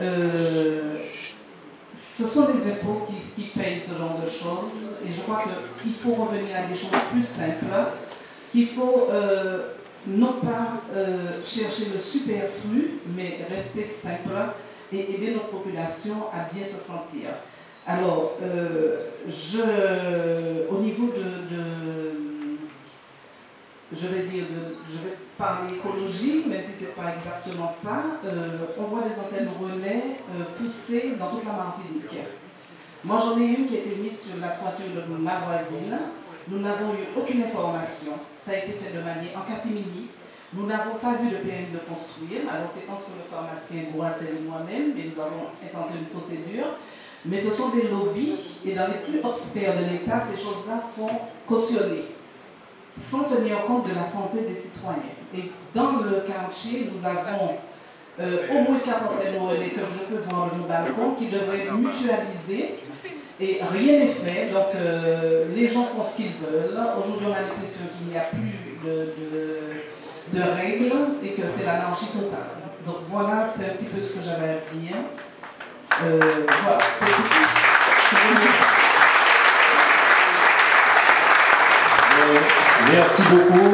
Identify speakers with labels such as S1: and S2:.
S1: Euh, ce sont des impôts qui, payent ce genre de choses et je crois qu'il faut revenir à des choses plus simples, qu'il faut euh, non pas euh, chercher le superflu, mais rester simple et aider notre population à bien se sentir. Alors, je, au niveau de, je vais dire, de, parler écologie, même si ce n'est pas exactement ça, euh, on voit des antennes relais euh, poussées dans toute la Martinique. Moi, j'en ai une qui a été mise sur la toiture de ma voisine. Nous n'avons eu aucune information. Ça a été fait de manière en catimini. Nous n'avons pas vu de permis de construire. Alors, c'est entre le pharmacien Bouratel et moi-même, mais nous avons intenté une procédure. Mais ce sont des lobbies, et dans les plus hautes sphères de l'État, ces choses-là sont cautionnées sans tenir compte de la santé des citoyens. Et dans le quartier, nous avons euh, au moins quatre antennes relais que je peux voir mon balcon qui devraient être mutualisées et rien n'est fait. Donc euh, les gens font ce qu'ils veulent. Aujourd'hui, on a l'impression qu'il n'y a plus de, de, de, règles et que c'est l'anarchie totale. Donc voilà, c'est un petit peu ce que j'avais à dire. Euh, voilà, c'est tout.
S2: Merci beaucoup.